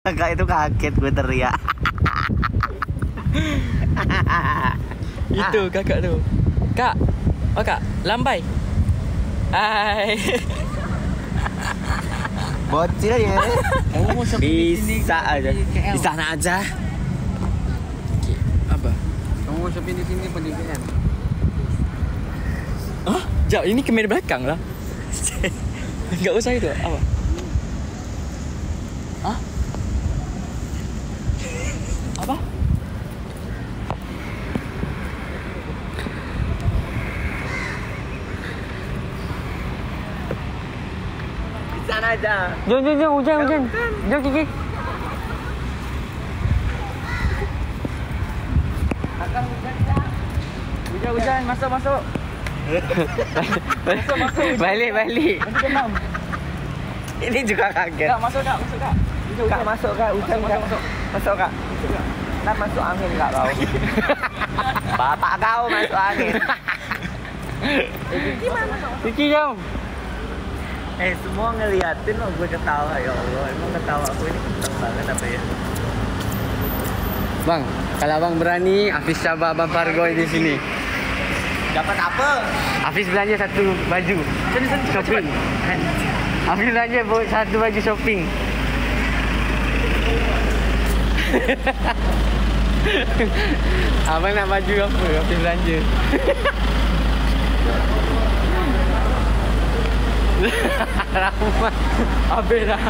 Kakak itu kaget gue teriak. Itu kakak tu. Kak. Oh kak, lambai. Hai. Bocil ya. Kamu mau shopping di sini Bisa aja. Di sana aja. Okey, apa? Kamu mau shopping di sini apa di KL? Hah? Jap, ini kamera belakang lah. Enggak usah itu. Apa? Aja. Jom, jom, jom, hujan, hujan. Jom, Kiki. Hujan, hujan, masuk, masuk. masuk, masuk. hujan. Balik, balik. Demam. Ini juga kaget. Kak, masuk kak, masuk. Hujan, Kak hujan. masuk kak, hujan Masuk, kak. masuk, Masuk kak. Ntar masuk angin kak kau. Bapak kau masuk angin. Kiki, jom. Eh semua ngeliatin loh gue ketawa ya Allah. Emang ketawa aku ini kenceng banget apa ya? Bang, kalau abang berani, Hafiz coba abang Pargoy di sini. Dapat apa? Hafiz belanja satu baju. Shopping. Hafiz belanja satu baju shopping. abang nak baju apa? Hafiz belanja. Ramai. Habis dah.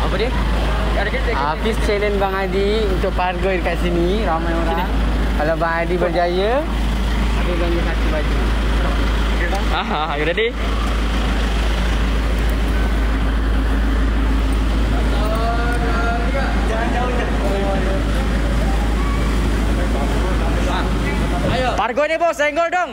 Apa dia? Hafiz challenge Bang Adi untuk pargoy dekat sini ramai orang. Kalau Bang Adi berjaya, Hafiz belanja satu baju. Ah, you ready? Pargo ni bos, senggol dong.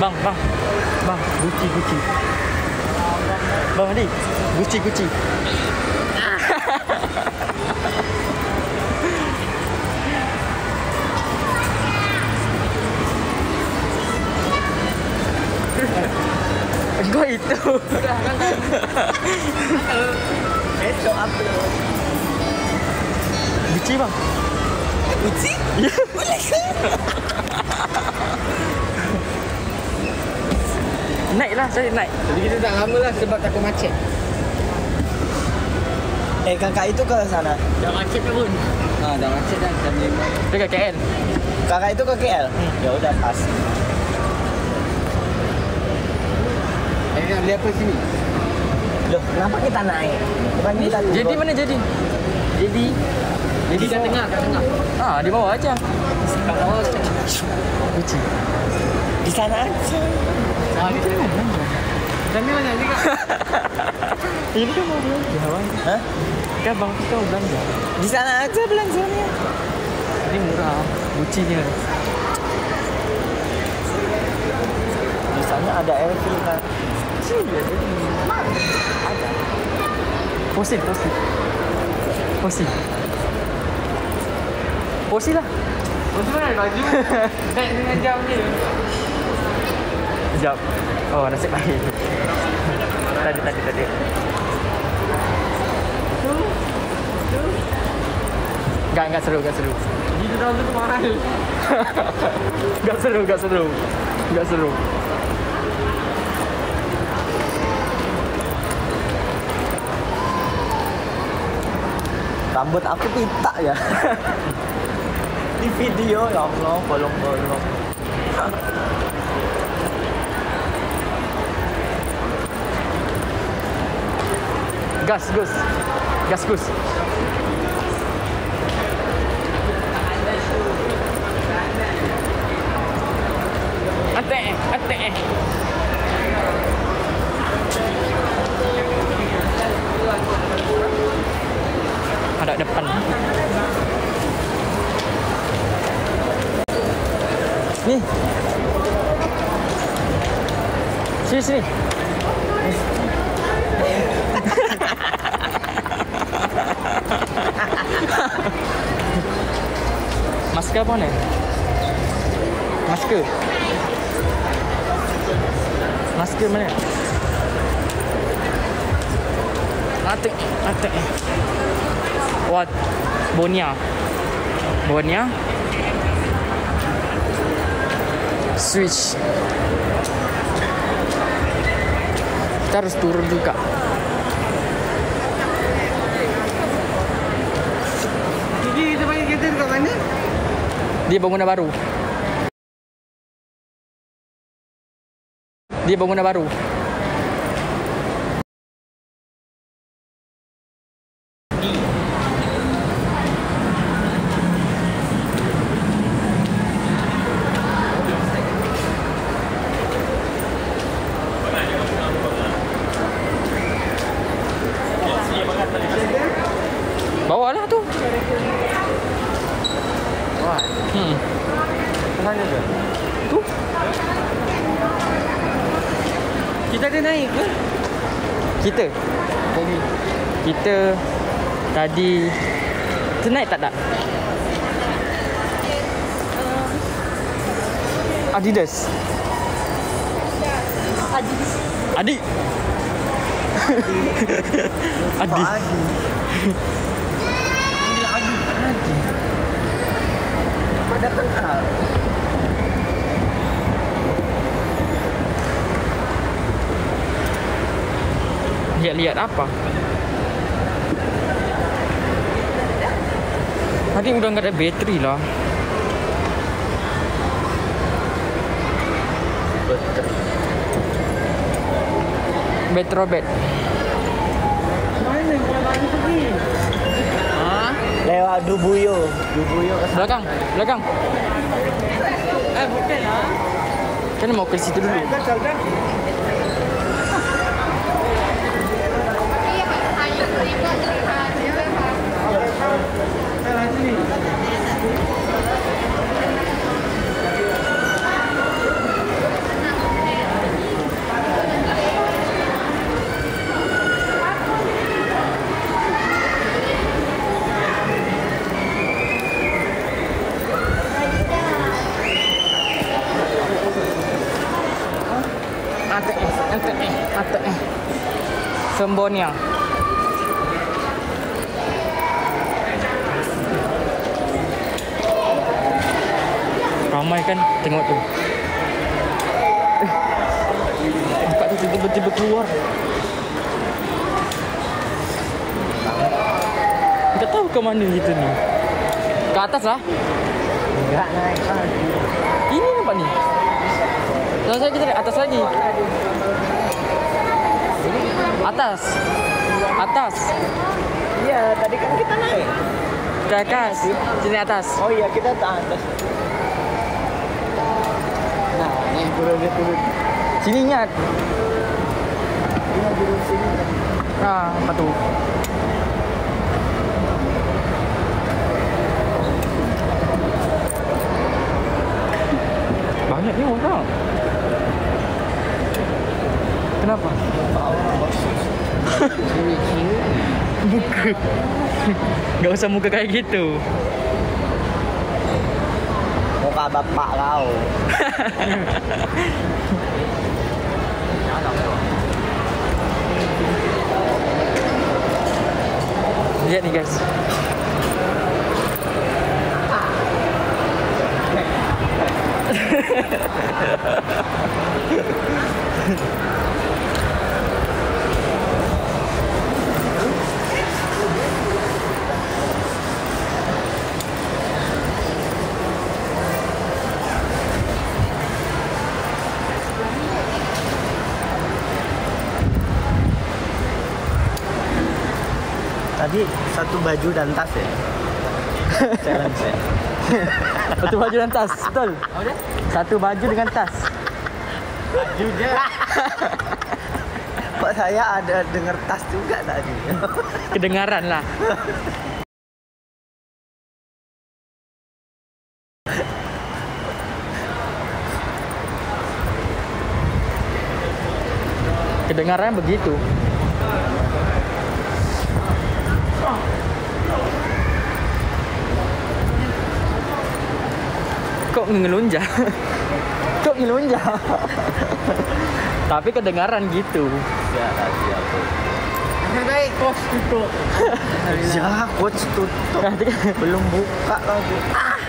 Bang, bang. Bang, Gucci, Gucci. Bang Adi, Gucci, Gucci. Kau itu. Besok upload. Gucci bang. Uci? Naik lah, saya naik. Jadi kita tak lama lah sebab takut macet. Eh kakak itu ke sana. Dah macet pun. Ha, dah macet dah jam 5. Dekat KL. Kakak itu ke KL. Ya udah pas. Eh, nak beli apa sini? Loh, kenapa kita naik? Bukan kita turun. Jadi mana jadi? Jadi Jadi kat tengah, kat tengah. Ah, di bawah aja. Kat bawah. Di sana aja. Ha, kak? Ini kan mau belanja bang. Hah? Kan bang kita mau belanja. Di sana aja belanjanya. Ini murah. Gucci nya. Di sana ada Elvin kan. Posin, posin. Posin. Posin lah. Macam mana baju? Naik dengan jam ni. Sekejap. Oh, nasib baik. Tadi, tadi, tadi. Enggak, enggak seru, enggak seru. Gitu tahun tu mahal. Enggak seru, enggak seru. Enggak seru. Rambut aku pitak ya. Di video ya Allah, bolong-bolong. Gas, Gus. Gas, Gus. Atek. Atek eh. Ada depan. Ni. Sini sini. Masker apa ni? Masker. Masker mana? Atik, atik. What? Bonia. Bonia. Switch. Kita harus turun juga. Jadi kita panggil kereta dekat mana? Dia bangunan baru. Dia bangunan baru. Bawa lah tu. Wah, Hmm. Mana tu? Tu. Kita ada naik ke? Kita. Tadi. Kita tadi tonight tak tak? Adidas. Adik. Adik. Adik. Pada kenal. Lihat-lihat apa? Tadi udah nggak ada bateri lah. Betrobet. Mana kau lagi pergi? Ha? Lewat Dubuyo. Dubuyo ke Belakang, belakang. Eh, bukan lah. Kan mau ke situ dulu. Kan? Eh, eh, eh. Sembonia. Ramai kan tengok tu. Eh. Buka tu tiba-tiba keluar. Tak tahu ke mana kita ni. Ke atas lah. Enggak naik lagi. Ini nampak ni. Jangan saya kita naik atas lagi. Atas. Atas. Iya, tadi kan kita naik. Ke atas. Sini atas. Oh iya, kita atas. Turun dia turun. Sini ingat. Dia turun sini. Ah, apa tu? Banyak ni orang. Kenapa? muka. Gak usah muka kayak gitu. Bapak kau. Lihat nih guys. Tadi satu baju dan tas ya. Challenge ya. Satu baju dan tas, betul. Satu baju dengan tas. Laju je. Pak saya ada dengar tas juga tadi. Kedengaran lah. Kedengaran begitu. Kok ngelunja? Kok ngelunja? Tapi kedengaran gitu. ya tadi aku. Baik, kos tutup. Ya, coach tutup. Belum buka lagi. Ah.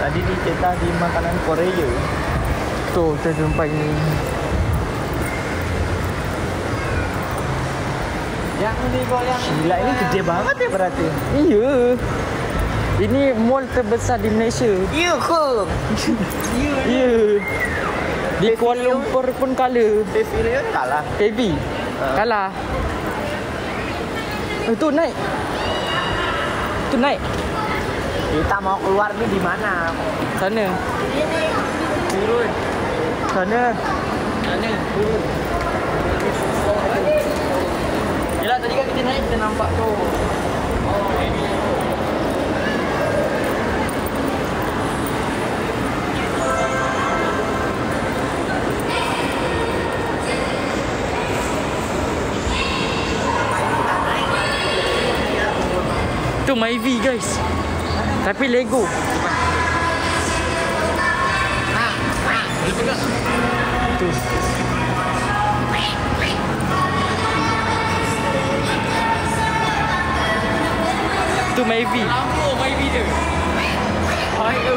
Tadi dicetak di makanan Korea. tuh kita jumpa ini. Yang ni kau yang Gila ini gede banget ya berarti. Iya. Ini mall terbesar di Malaysia. Iya ke? Iya. Di Kuala Lumpur pun kalah. Pavilion kalah. KB. Kalah. Eh, tu naik. Tu naik. Kita mau keluar nih di mana? Sana. Turun. Sana. Mana? Turun. Yelah tadi kan kita naik kita nampak tu. Tu Myvi guys. Tapi Lego. Tu. Tu Myvi. Lampu Myvi dia. Hai tu.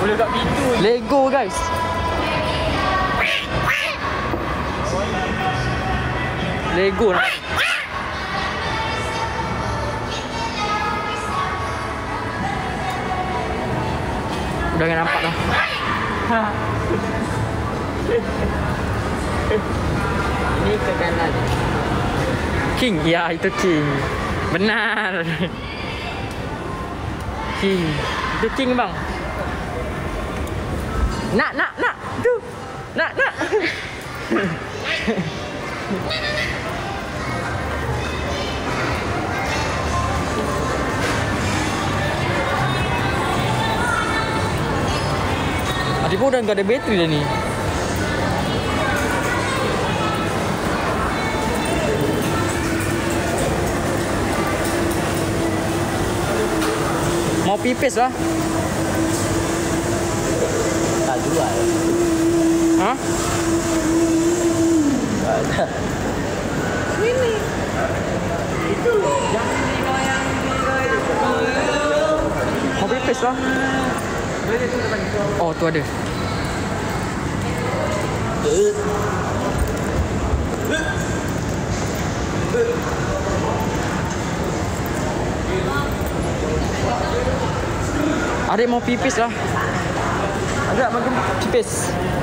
Boleh kat pintu. Lego guys. Lego nak. Nggak nampak dah. Ini ke kanan. King, ya itu King. Benar. Itu King bang. Nak, nak, nak. Tu. Nak, nak. Adik pun dah tak ada bateri dah ni. Mau pipis lah. Tak jual. Ha? Tak ada. Mau pipis lah. Oh, tu ada. Adik mau pipis lah. Ada makan pipis.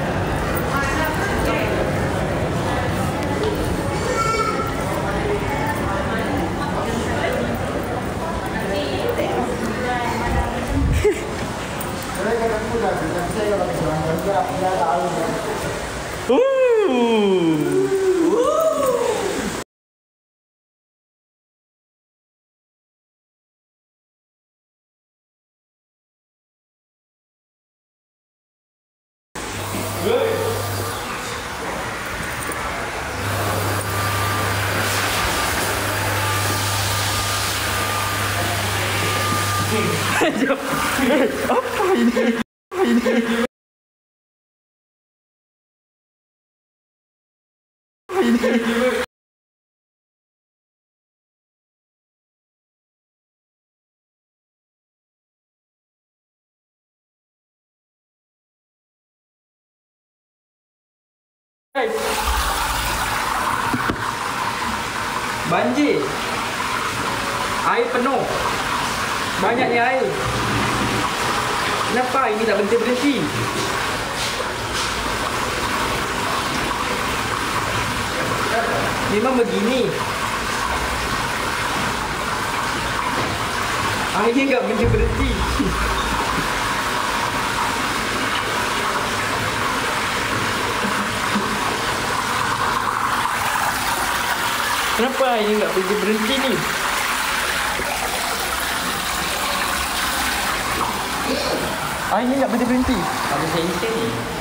あっいいね。Memang begini. Akhirnya enggak berhenti berhenti. Kenapa airnya enggak berhenti berhenti ni? Airnya enggak berhenti berhenti. Ada sensor ni.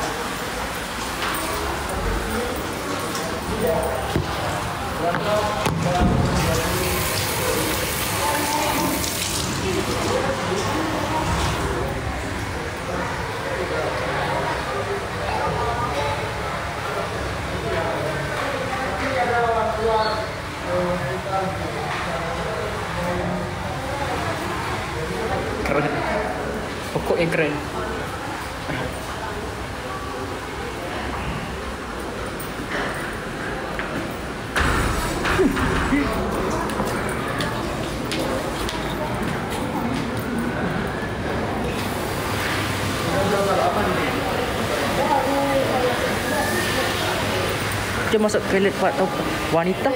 Dia masuk toilet part tahu wanita.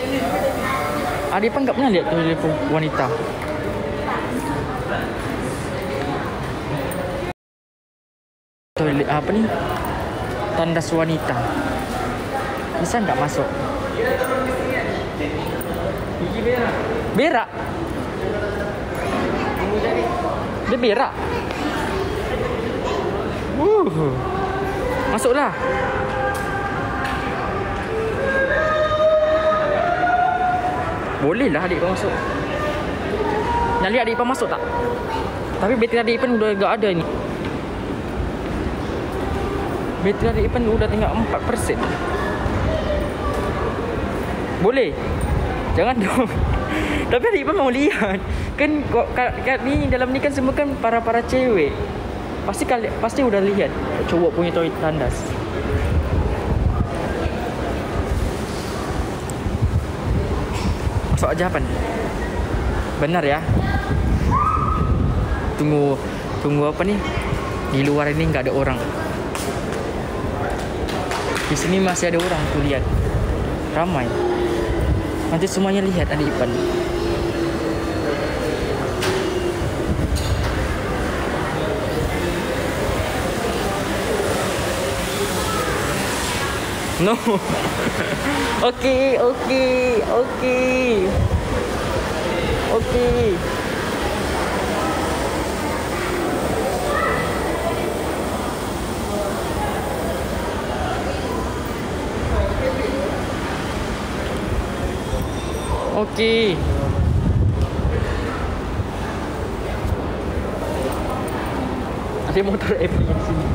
Adik pun tak pernah lihat toilet wanita. toilet apa ni? Tandas wanita. Bisa nggak masuk. Berak? Dia berak? Uh masuklah boleh lah adik Ipan masuk. Nak lihat adik Ipan masuk tak? Tapi bateri adik Ipan udah agak ada ni. Bateri adik Ipan udah tinggal 4% Boleh. Jangan dong Tapi adik Ipan mau lihat. Kan kok kat, kat ni dalam ni kan semua kan para-para cewek. Pasti kali pasti udah lihat. Cowok punya toilet tandas Masuk aja Pan Benar ya Tunggu Tunggu apa ni Di luar ini nggak ada orang di sini masih ada orang tuh lihat. Ramai. Nanti semuanya lihat adik Ipan. No. Okey, okey, okey. Okey. Okey. Ada motor app di sini.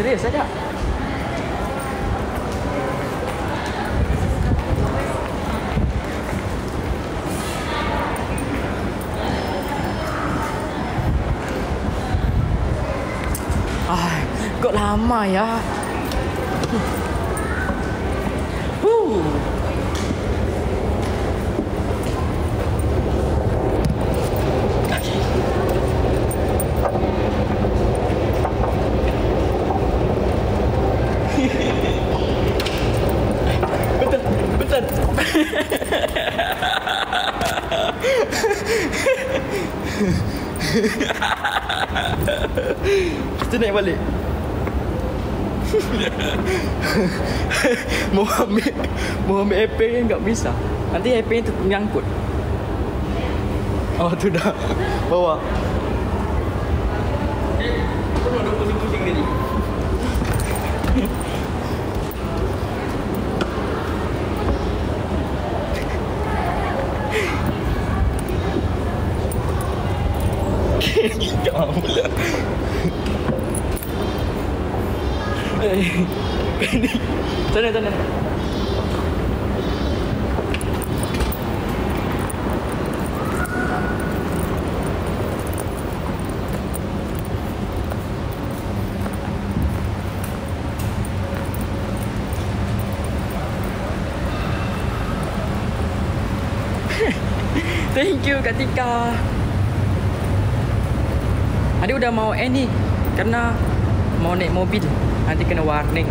Serius saja. Kok lama ya? Huh. Betul, betul. Kita naik balik. Ambil mau ambil airplane yang tak bisa. Nanti airplane tu menyangkut. Oh tu dah bawa. Ya pula. Eh, Penny. Sana, sana. Thank you Kak Tika. Adik sudah mau end ni. Kerana mau naik mobil. Nanti kena warning.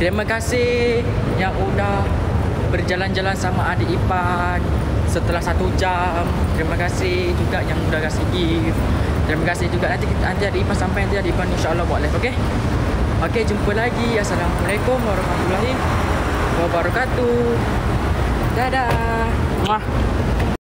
Terima kasih. Yang udah Berjalan-jalan sama adik Ipan Setelah satu jam. Terima kasih juga Yang udah kasih gift. Terima kasih juga. Nanti nanti adik Ipan sampai Nanti adik Ipan insyaAllah buat live Okay Okay jumpa lagi. Assalamualaikum Warahmatullahi Wabarakatuh. Dadah. Muah.